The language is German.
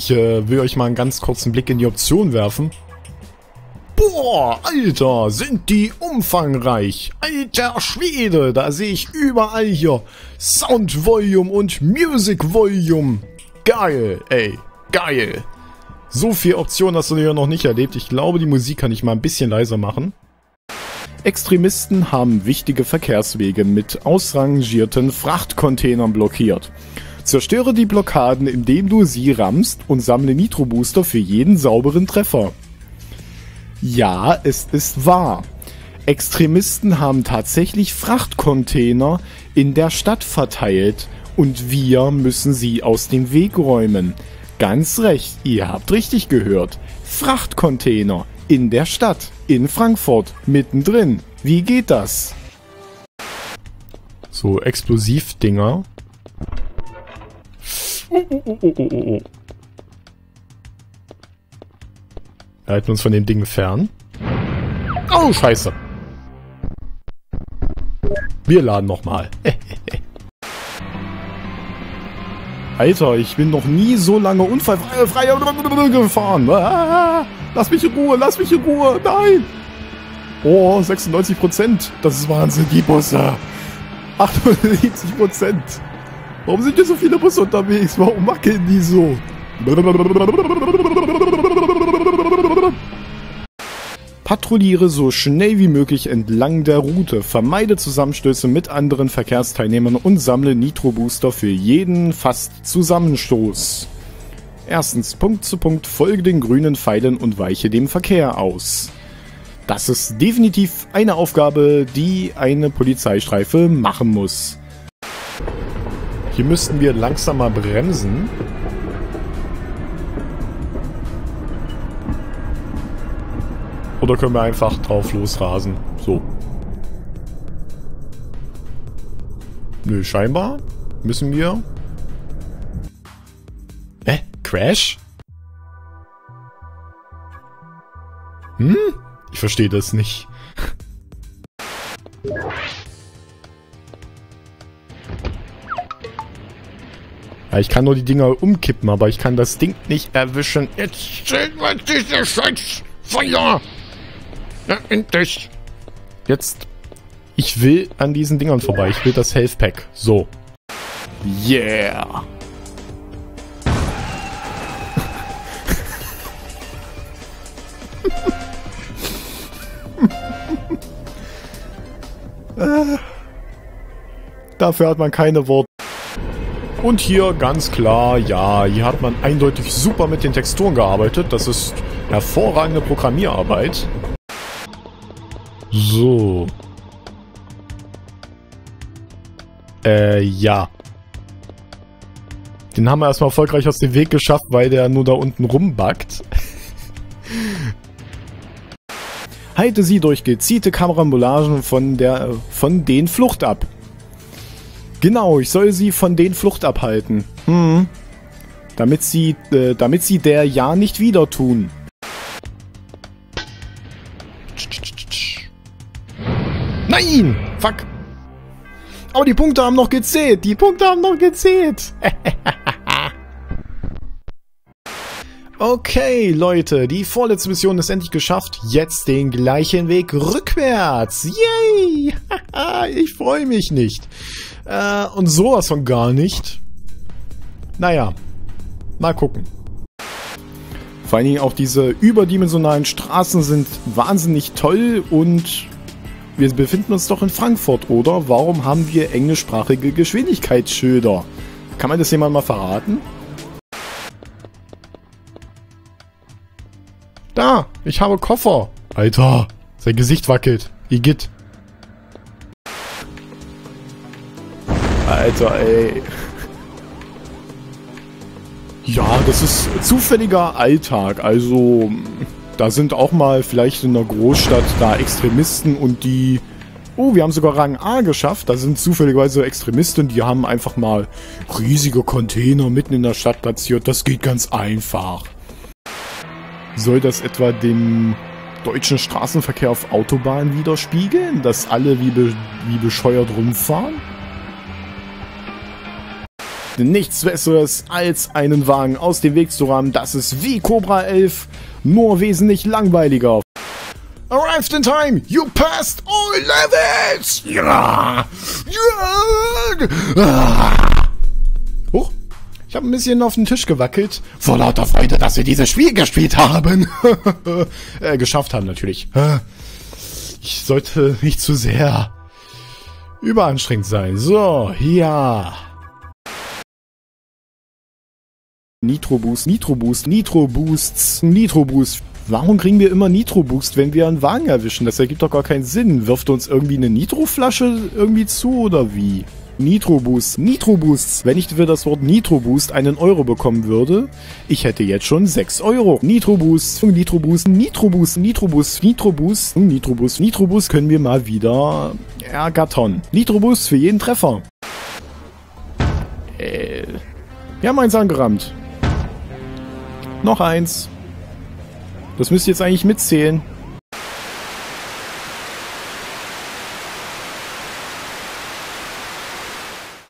Ich äh, will euch mal einen ganz kurzen Blick in die Option werfen. Boah, Alter, sind die umfangreich. Alter Schwede, da sehe ich überall hier Sound Volume und Music Volume. Geil, ey, geil. So viel Optionen hast du hier noch nicht erlebt. Ich glaube, die Musik kann ich mal ein bisschen leiser machen. Extremisten haben wichtige Verkehrswege mit ausrangierten Frachtcontainern blockiert. Zerstöre die Blockaden, indem du sie rammst und sammle Nitro-Booster für jeden sauberen Treffer. Ja, es ist wahr. Extremisten haben tatsächlich Frachtcontainer in der Stadt verteilt und wir müssen sie aus dem Weg räumen. Ganz recht, ihr habt richtig gehört. Frachtcontainer in der Stadt, in Frankfurt, mittendrin. Wie geht das? So, Explosivdinger. Oh, oh, oh, oh, oh, oh. Halten uns von den Dingen fern. Oh, scheiße. Wir laden nochmal. Alter, ich bin noch nie so lange unfallfrei gefahren. Ah, lass mich in Ruhe, lass mich in Ruhe. Nein. Oh, 96 Prozent. Das ist Wahnsinn, die Busse. 78 Prozent. Warum sind hier so viele Busse unterwegs? Warum wackeln die so? Patrouilliere so schnell wie möglich entlang der Route, vermeide Zusammenstöße mit anderen Verkehrsteilnehmern und sammle Nitro-Booster für jeden fast Zusammenstoß. Erstens, Punkt zu Punkt, folge den grünen Pfeilen und weiche dem Verkehr aus. Das ist definitiv eine Aufgabe, die eine Polizeistreife machen muss. Hier müssten wir langsam mal bremsen. Oder können wir einfach drauf losrasen? So. Nö, scheinbar müssen wir... Hä? Crash? Hm? Ich verstehe das nicht. Ja, ich kann nur die Dinger umkippen, aber ich kann das Ding nicht erwischen. Jetzt steht man diese Scheiß Feuer! Ja, endlich! Jetzt. Ich will an diesen Dingern vorbei. Ich will das Health Pack. So. Yeah! Dafür hat man keine Worte. Und hier ganz klar, ja, hier hat man eindeutig super mit den Texturen gearbeitet. Das ist hervorragende Programmierarbeit. So. Äh, ja. Den haben wir erstmal erfolgreich aus dem Weg geschafft, weil der nur da unten rumbackt. Halte sie durch gezielte Kamerambolagen von, der, von den Flucht ab. Genau, ich soll sie von den Flucht abhalten. Hm. Damit sie, äh, damit sie der ja nicht wieder tun. Nein! Fuck! Aber die Punkte haben noch gezählt! Die Punkte haben noch gezählt! okay, Leute, die vorletzte Mission ist endlich geschafft. Jetzt den gleichen Weg rückwärts. Yay! ich freue mich nicht. Äh, und sowas von gar nicht. Naja, mal gucken. Vor allen Dingen auch diese überdimensionalen Straßen sind wahnsinnig toll und wir befinden uns doch in Frankfurt, oder? Warum haben wir englischsprachige Geschwindigkeitsschilder? Kann man das jemand mal verraten? Da, ich habe Koffer. Alter, sein Gesicht wackelt. Igitt. Alter, ey. Ja, das ist zufälliger Alltag. Also, da sind auch mal vielleicht in einer Großstadt da Extremisten und die... Oh, wir haben sogar Rang A geschafft. Da sind zufälligerweise Extremisten, die haben einfach mal riesige Container mitten in der Stadt platziert. Das geht ganz einfach. Soll das etwa den deutschen Straßenverkehr auf Autobahnen widerspiegeln? Dass alle wie, be wie bescheuert rumfahren? Nichts Besseres, als einen Wagen aus dem Weg zu rammen. Das ist wie Cobra 11, nur wesentlich langweiliger. Arrived in time! You passed all levels! Ja! Ja! Huch, ich habe ein bisschen auf den Tisch gewackelt. Vor lauter Freude, dass wir dieses Spiel gespielt haben. äh, geschafft haben natürlich. Ich sollte nicht zu sehr überanstrengend sein. So, ja. Nitro Boost, Nitro Boost, Nitro Boosts, Nitro Boost. Warum kriegen wir immer Nitro Boost, wenn wir einen Wagen erwischen? Das ergibt doch gar keinen Sinn. Wirft uns irgendwie eine Nitro-Flasche irgendwie zu oder wie? Nitro Boost, Nitro Boosts. Wenn ich für das Wort Nitro Boost einen Euro bekommen würde, ich hätte jetzt schon 6 Euro. Nitro Boost, Nitro Boost, Nitro Boost, Nitro Boost, Nitro Boost, Nitro Boost, Nitro Boost können wir mal wieder ergattern. Nitro Boost für jeden Treffer. Äh, wir haben eins angerammt. Noch eins. Das müsste jetzt eigentlich mitzählen.